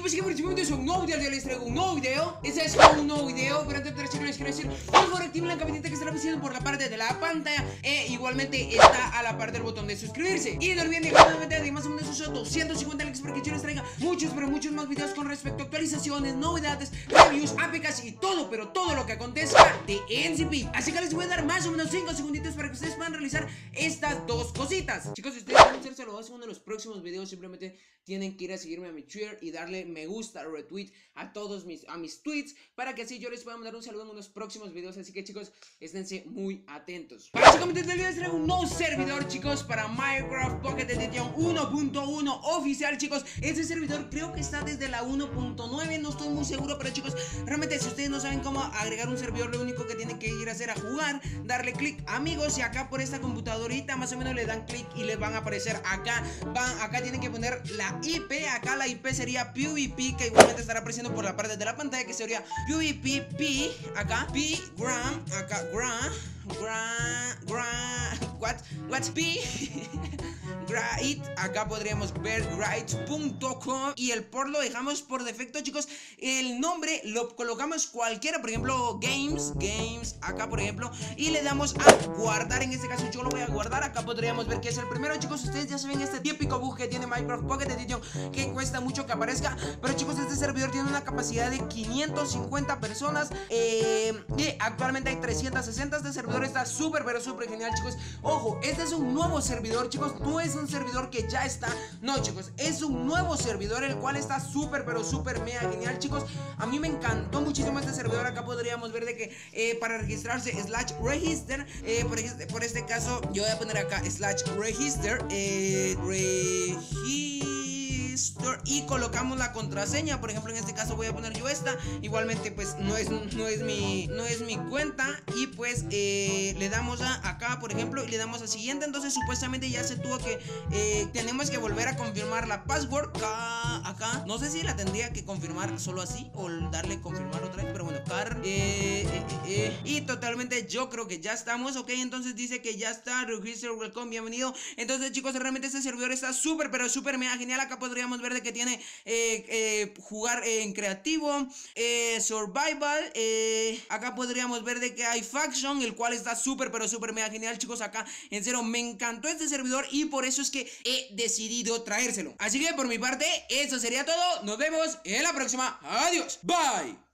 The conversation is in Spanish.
Damas y caballeros, bienvenidos a un nuevo video, ya les traigo un nuevo video. Este es un nuevo video, pero antes de empezar les quiero decir Por activen la campanita que estará visible por la parte de la pantalla E igualmente está a la parte del botón de suscribirse. Y no olviden dejar una de más o menos esos 250 likes para que yo les traiga muchos, pero muchos más videos con respecto a actualizaciones, novedades, reviews, APKs y todo, pero todo lo que acontezca de NCP Así que les voy a dar más o menos 5 segunditos para que ustedes puedan realizar estas dos cositas. Chicos, si ustedes saludados en uno de los próximos videos Simplemente tienen que ir a seguirme a mi Twitter y darle me gusta, retweet a todos mis, a mis tweets para que así yo les pueda mandar un saludo en unos próximos videos. Así que chicos, esténse muy atentos. Básicamente les voy a traer un nuevo servidor, chicos, para Minecraft Pocket Edition 1.1 oficial, chicos. Este servidor creo que está desde la 1.9, no estoy muy seguro, pero chicos, realmente si ustedes no saben cómo agregar un servidor, lo único que tienen que ir a hacer a jugar, darle clic, amigos, y acá por esta computadorita más o menos le dan clic y les van a aparecer acá, van, acá tienen que poner la IP, acá la IP sería PvP, que igualmente estará apareciendo por la parte de la pantalla, que sería PvP, acá, P, Gram, acá, Gram, Gram, Gram, what, what's P, Great, acá podríamos ver great.com y el por lo dejamos por defecto, chicos, el nombre lo colocamos cualquiera, por ejemplo, games, games, acá por ejemplo, y le damos a guardar, en este caso yo lo voy a guardar, acá podríamos ver que es el primero, chicos, ustedes ya saben este típico bug que tiene Minecraft Pocket Edition, que cuesta mucho que aparezca, pero chicos, este servidor tiene una capacidad de 550 personas, eh, y actualmente hay 360, este servidor está súper, pero súper genial, chicos, este es un nuevo servidor, chicos, no es un servidor que ya está, no, chicos, es un nuevo servidor, el cual está súper, pero súper mega genial, chicos, a mí me encantó muchísimo este servidor, acá podríamos ver de que eh, para registrarse slash register, eh, por, este, caso, yo voy a poner acá slash register, eh, y colocamos la contraseña. Por ejemplo, en este caso voy a poner yo esta. Igualmente, pues no es, no es, mi, no es mi cuenta. Y pues eh, le damos a acá, por ejemplo, y le damos a siguiente. Entonces, supuestamente ya se tuvo que. Eh, tenemos que volver a confirmar la password acá, acá. No sé si la tendría que confirmar solo así o darle confirmar otra vez. Pero bueno, car. Eh, y totalmente yo creo que ya estamos. Ok, entonces dice que ya está. Register, welcome, bienvenido. Entonces, chicos, realmente este servidor está súper, pero súper mega genial. Acá podríamos ver de que tiene eh, eh, jugar en creativo, eh, survival. acá podríamos ver de que hay faction, el cual está súper, pero súper mega genial, chicos. Acá, en serio, me encantó este servidor y por eso es que he decidido traérselo. Así que por mi parte, eso sería todo. Nos vemos en la próxima. Adiós. Bye.